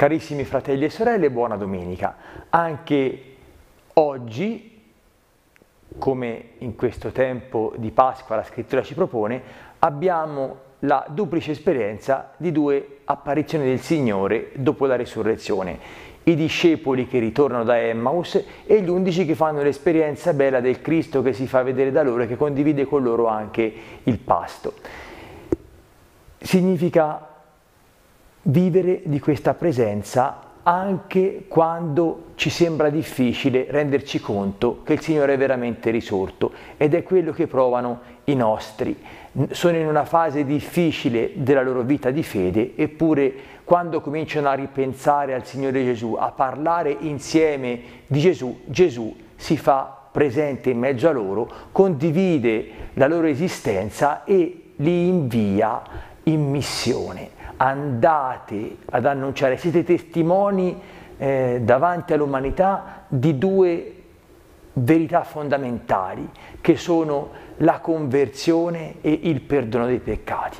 Carissimi fratelli e sorelle, buona domenica. Anche oggi, come in questo tempo di Pasqua la scrittura ci propone, abbiamo la duplice esperienza di due apparizioni del Signore dopo la risurrezione. I discepoli che ritornano da Emmaus e gli undici che fanno l'esperienza bella del Cristo che si fa vedere da loro e che condivide con loro anche il pasto. Significa vivere di questa presenza anche quando ci sembra difficile renderci conto che il Signore è veramente risorto ed è quello che provano i nostri. Sono in una fase difficile della loro vita di fede, eppure quando cominciano a ripensare al Signore Gesù, a parlare insieme di Gesù, Gesù si fa presente in mezzo a loro, condivide la loro esistenza e li invia in missione andate ad annunciare, siete testimoni eh, davanti all'umanità di due verità fondamentali che sono la conversione e il perdono dei peccati.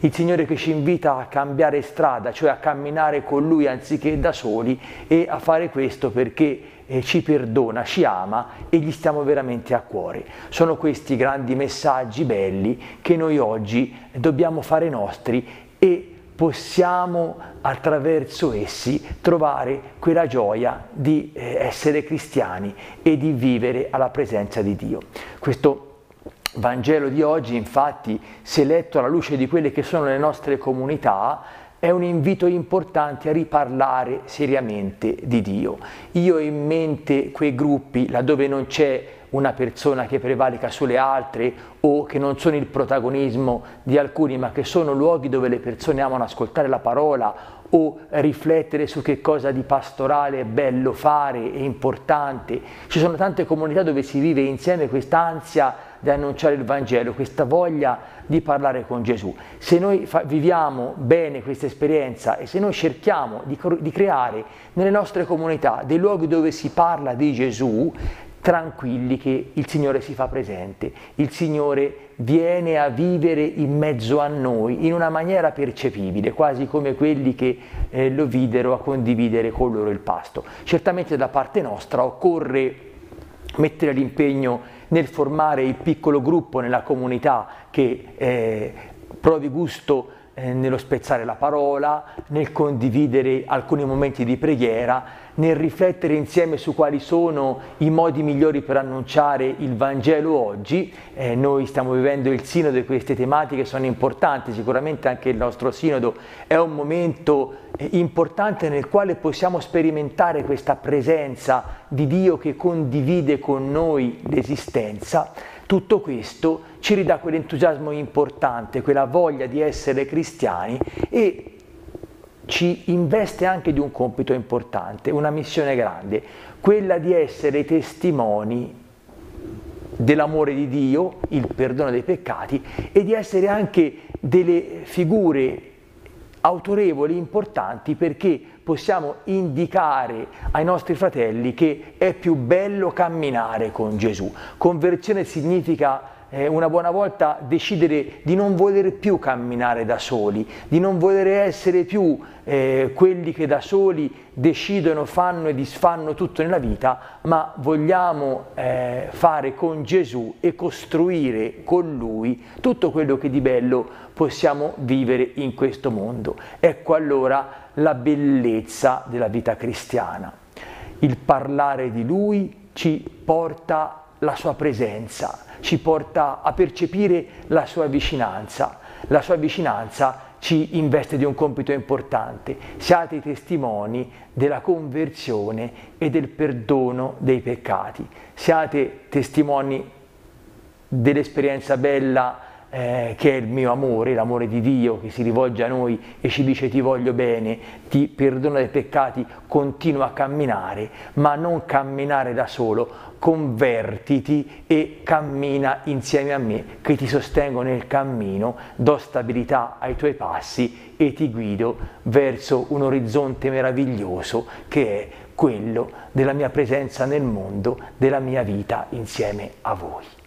Il Signore che ci invita a cambiare strada, cioè a camminare con Lui anziché da soli e a fare questo perché eh, ci perdona, ci ama e gli stiamo veramente a cuore. Sono questi grandi messaggi belli che noi oggi dobbiamo fare nostri e possiamo attraverso essi trovare quella gioia di eh, essere cristiani e di vivere alla presenza di Dio. Questo Vangelo di oggi, infatti, se letto alla luce di quelle che sono le nostre comunità, è un invito importante a riparlare seriamente di Dio. Io ho in mente quei gruppi laddove non c'è una persona che prevalica sulle altre o che non sono il protagonismo di alcuni, ma che sono luoghi dove le persone amano ascoltare la parola o riflettere su che cosa di pastorale è bello fare, è importante. Ci sono tante comunità dove si vive insieme questa ansia di annunciare il Vangelo, questa voglia di parlare con Gesù. Se noi fa- viviamo bene questa esperienza e se noi cerchiamo di, di creare nelle nostre comunità dei luoghi dove si parla di Gesù, tranquilli che il Signore si fa presente, il Signore viene a vivere in mezzo a noi in una maniera percepibile, quasi come quelli che eh, lo videro a condividere con loro il pasto. Certamente da parte nostra occorre mettere l'impegno nel formare il piccolo gruppo nella comunità che eh, provi gusto eh, nello spezzare la parola, nel condividere alcuni momenti di preghiera, nel riflettere insieme su quali sono i modi migliori per annunciare il Vangelo oggi. Eh, noi stiamo vivendo il sinodo e queste tematiche sono importanti, sicuramente anche il nostro sinodo è un momento eh, importante nel quale possiamo sperimentare questa presenza di Dio che condivide con noi l'esistenza tutto questo ci ridà quell'entusiasmo importante, quella voglia di essere cristiani e ci investe anche di un compito importante, una missione grande, quella di essere testimoni dell'amore di Dio, il perdono dei peccati e di essere anche delle figure autorevoli, importanti, perché possiamo indicare ai nostri fratelli che è più bello camminare con Gesù. Conversione significa eh, una buona volta decidere di non voler più camminare da soli, di non voler essere più eh, quelli che da soli decidono, fanno e disfanno tutto nella vita, ma vogliamo eh, fare con Gesù e costruire con Lui tutto quello che di bello possiamo vivere in questo mondo. Ecco allora la bellezza della vita cristiana. Il parlare di Lui ci porta la sua presenza, ci porta a percepire la sua vicinanza. La sua vicinanza ci investe di un compito importante. Siate i testimoni della conversione e del perdono dei peccati. Siate testimoni dell'esperienza bella eh, che è il mio amore, l'amore di Dio che si rivolge a noi e ci dice ti voglio bene, ti perdono dei peccati, continua a camminare, ma non camminare da solo, convertiti e cammina insieme a me che ti sostengo nel cammino, do stabilità ai tuoi passi e ti guido verso un orizzonte meraviglioso che è quello della mia presenza nel mondo, della mia vita insieme a voi.